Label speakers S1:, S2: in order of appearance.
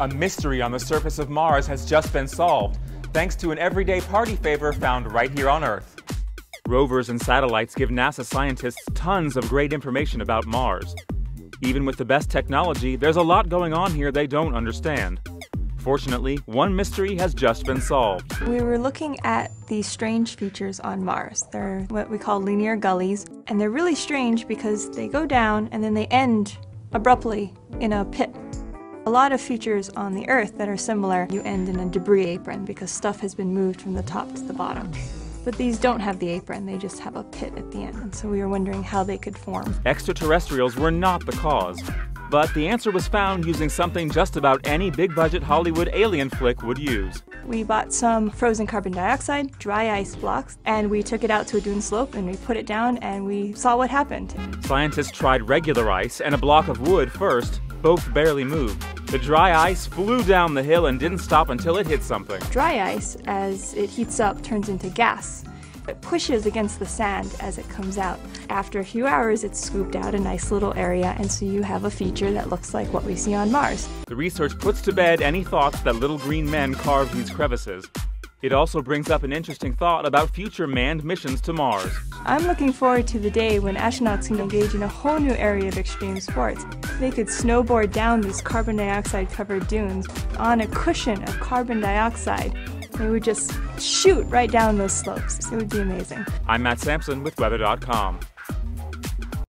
S1: A mystery on the surface of Mars has just been solved, thanks to an everyday party favor found right here on Earth. Rovers and satellites give NASA scientists tons of great information about Mars. Even with the best technology, there's a lot going on here they don't understand. Fortunately, one mystery has just been solved.
S2: We were looking at these strange features on Mars. They're what we call linear gullies, and they're really strange because they go down and then they end abruptly in a pit. A lot of features on the Earth that are similar, you end in a debris apron because stuff has been moved from the top to the bottom. But these don't have the apron, they just have a pit at the end, and so we were wondering how they could form.
S1: Extraterrestrials were not the cause. But the answer was found using something just about any big budget Hollywood alien flick would use.
S2: We bought some frozen carbon dioxide, dry ice blocks, and we took it out to a dune slope and we put it down and we saw what happened.
S1: Scientists tried regular ice and a block of wood first. Both barely moved. The dry ice flew down the hill and didn't stop until it hit something.
S2: Dry ice, as it heats up, turns into gas. It pushes against the sand as it comes out. After a few hours, it's scooped out a nice little area, and so you have a feature that looks like what we see on Mars.
S1: The research puts to bed any thoughts that little green men carved these crevices. It also brings up an interesting thought about future manned missions to Mars.
S2: I'm looking forward to the day when astronauts can engage in a whole new area of extreme sports. They could snowboard down these carbon dioxide covered dunes on a cushion of carbon dioxide. They would just shoot right down those slopes. It would be amazing.
S1: I'm Matt Sampson with Weather.com.